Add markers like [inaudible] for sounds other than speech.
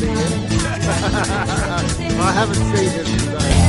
[laughs] singing. I haven't seen him today.